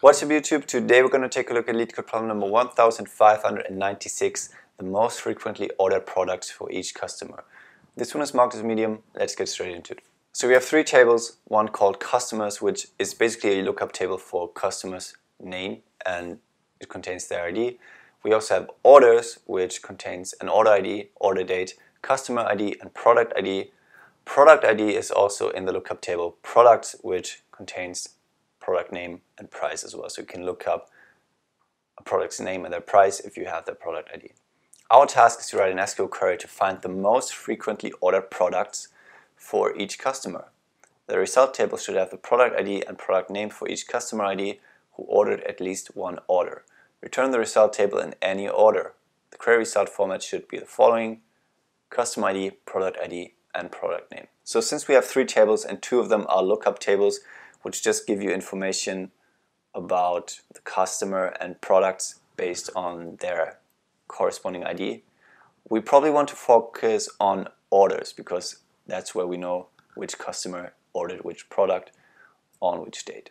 What's up YouTube? Today we're going to take a look at LeetCode problem number 1596, the most frequently ordered products for each customer. This one is marked as medium, let's get straight into it. So we have three tables, one called customers, which is basically a lookup table for customers name and it contains their ID. We also have orders, which contains an order ID, order date, customer ID and product ID. Product ID is also in the lookup table products, which contains product name and price as well. So you can look up a product's name and their price if you have their product ID. Our task is to write an SQL query to find the most frequently ordered products for each customer. The result table should have the product ID and product name for each customer ID who ordered at least one order. Return the result table in any order. The query result format should be the following, customer ID, product ID, and product name. So since we have three tables and two of them are lookup tables, which just give you information about the customer and products based on their corresponding ID. We probably want to focus on orders because that's where we know which customer ordered which product on which date.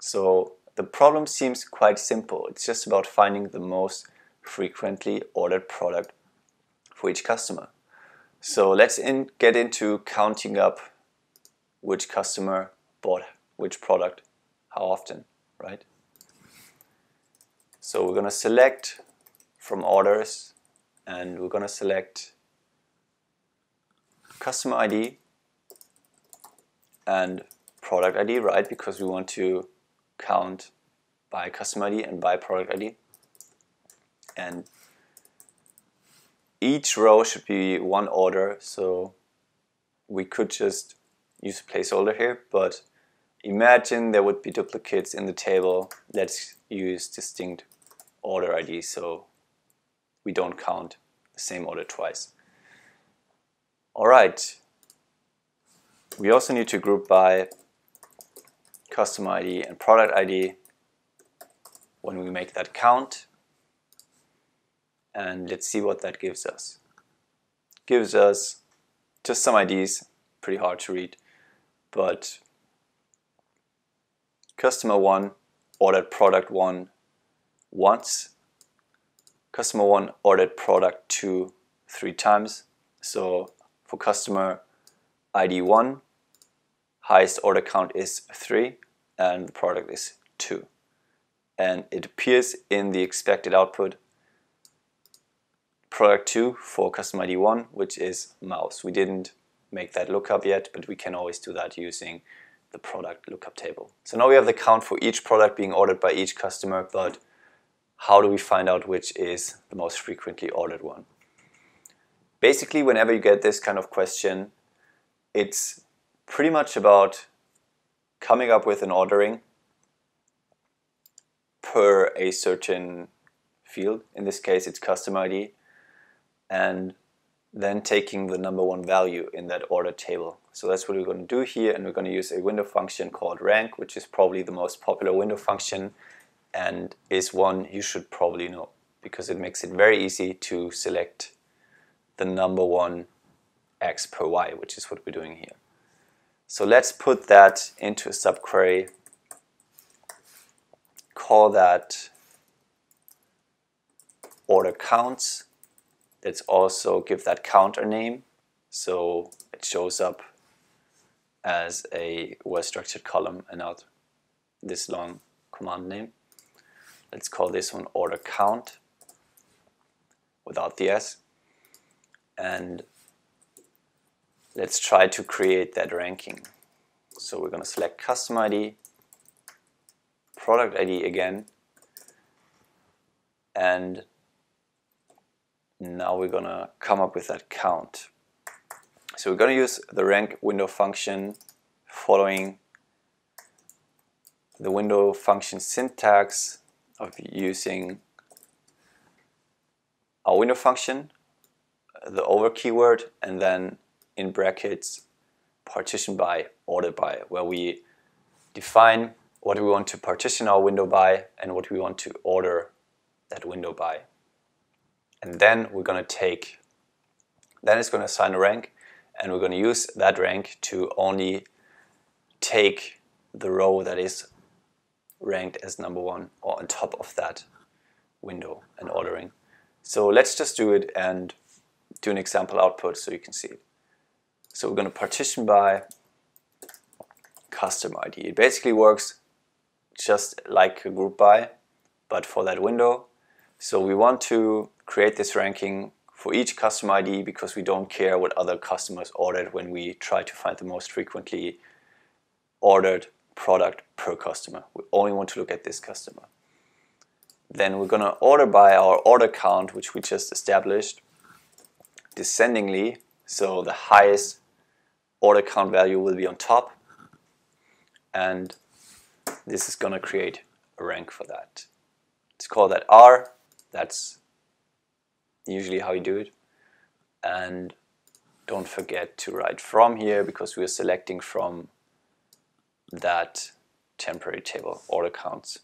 So the problem seems quite simple. It's just about finding the most frequently ordered product for each customer. So let's in, get into counting up which customer bought which product, how often, right? So we're going to select from orders and we're going to select customer ID and product ID, right? Because we want to count by customer ID and by product ID. And each row should be one order, so we could just use a placeholder here, but Imagine there would be duplicates in the table. Let's use distinct order ID so we don't count the same order twice. All right. We also need to group by customer ID and product ID when we make that count. And let's see what that gives us. Gives us just some IDs, pretty hard to read, but customer 1 ordered product 1 once, customer 1 ordered product 2 three times. So for customer ID 1, highest order count is 3 and the product is 2. And it appears in the expected output product 2 for customer ID 1, which is mouse. We didn't make that lookup yet, but we can always do that using the product lookup table. So now we have the count for each product being ordered by each customer, but how do we find out which is the most frequently ordered one? Basically, whenever you get this kind of question, it's pretty much about coming up with an ordering per a certain field. In this case, it's customer ID. And then taking the number one value in that order table. So that's what we're going to do here and we're going to use a window function called rank which is probably the most popular window function and is one you should probably know because it makes it very easy to select the number one x per y which is what we're doing here. So let's put that into a subquery, call that order counts Let's also give that counter name so it shows up as a well-structured column and not this long command name. Let's call this one order count without the S. And let's try to create that ranking. So we're going to select customer ID, product ID again, and now we're gonna come up with that count. So we're gonna use the rank window function following the window function syntax of using our window function, the over keyword, and then in brackets partition by, order by, where we define what we want to partition our window by and what we want to order that window by. And then we're going to take, then it's going to assign a rank, and we're going to use that rank to only take the row that is ranked as number one or on top of that window and ordering. So let's just do it and do an example output so you can see. So we're going to partition by custom ID. It basically works just like a group by, but for that window. So we want to create this ranking for each customer ID because we don't care what other customers ordered when we try to find the most frequently ordered product per customer. We only want to look at this customer. Then we're going to order by our order count, which we just established, descendingly. So the highest order count value will be on top. And this is going to create a rank for that. Let's call that R. That's usually how you do it. And don't forget to write from here because we're selecting from that temporary table order counts.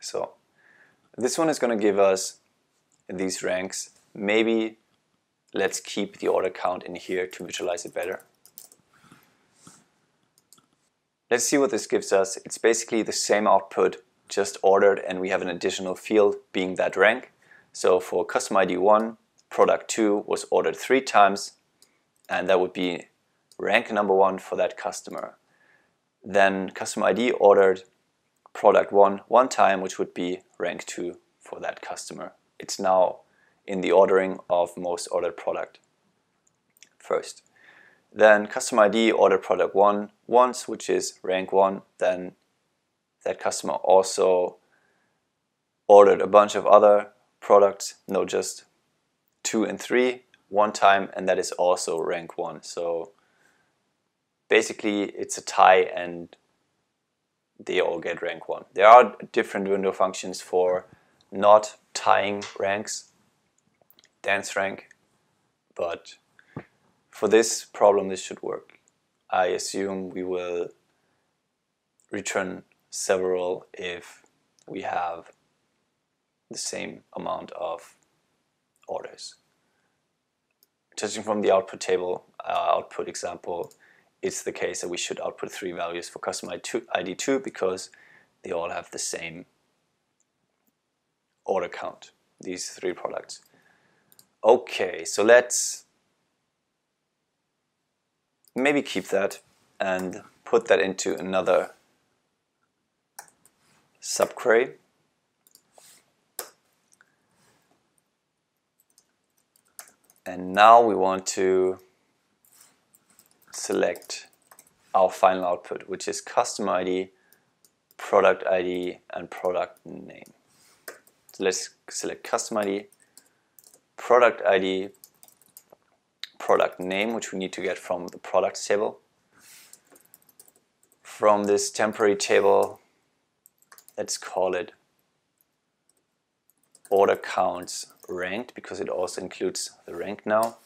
So this one is going to give us these ranks. Maybe let's keep the order count in here to visualize it better. Let's see what this gives us. It's basically the same output just ordered and we have an additional field being that rank. So for custom ID 1, product 2 was ordered three times and that would be rank number 1 for that customer. Then custom ID ordered product 1 one time which would be rank 2 for that customer. It's now in the ordering of most ordered product first. Then custom ID ordered product 1 once which is rank 1 then that customer also ordered a bunch of other products, no just two and three one time and that is also rank 1. So basically it's a tie and they all get rank 1. There are different window functions for not tying ranks, dense rank, but for this problem this should work. I assume we will return several if we have the same amount of orders. Judging from the output table, uh, output example, it's the case that we should output three values for custom ID2 because they all have the same order count, these three products. Okay, so let's maybe keep that and put that into another subquery. And now we want to select our final output, which is custom ID, product ID, and product name. So let's select custom ID, product ID, product name, which we need to get from the products table. From this temporary table, let's call it order counts ranked because it also includes the rank now.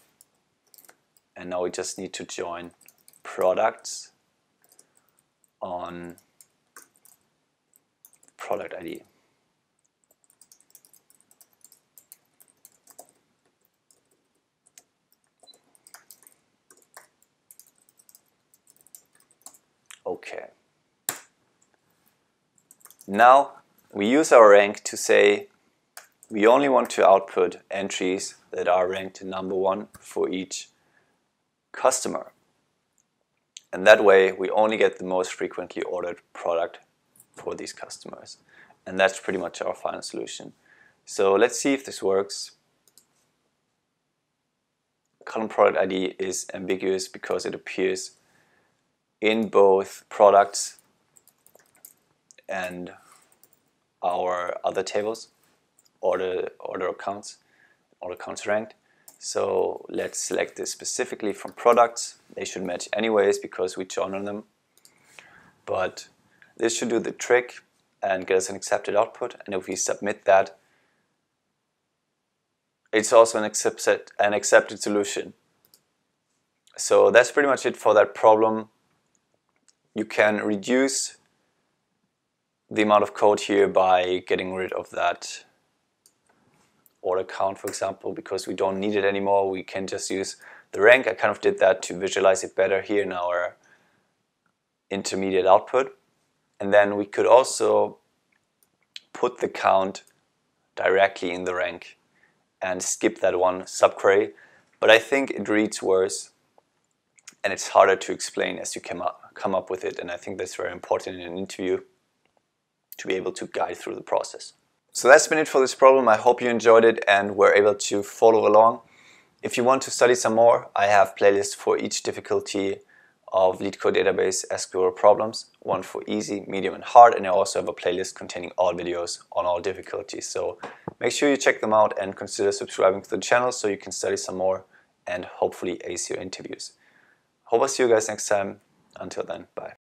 And now we just need to join products on product ID. Okay. Now we use our rank to say we only want to output entries that are ranked number one for each customer. And that way we only get the most frequently ordered product for these customers. And that's pretty much our final solution. So let's see if this works. Column product ID is ambiguous because it appears in both products and our other tables, order, order counts, order counts ranked. So let's select this specifically from products. They should match anyways because we join on them. But this should do the trick and get us an accepted output. And if we submit that, it's also an accepted, an accepted solution. So that's pretty much it for that problem. You can reduce the amount of code here by getting rid of that order count, for example, because we don't need it anymore. We can just use the rank. I kind of did that to visualize it better here in our intermediate output. And then we could also put the count directly in the rank and skip that one subquery. But I think it reads worse and it's harder to explain as you come up, come up with it. And I think that's very important in an interview to be able to guide through the process. So that's been it for this problem. I hope you enjoyed it and were able to follow along. If you want to study some more, I have playlists for each difficulty of LeetCode database SQL problems, one for easy, medium, and hard, and I also have a playlist containing all videos on all difficulties. So make sure you check them out and consider subscribing to the channel so you can study some more and hopefully ace your interviews. Hope I'll see you guys next time. Until then, bye.